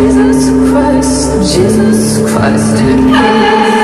Jesus Christ, Jesus Christ.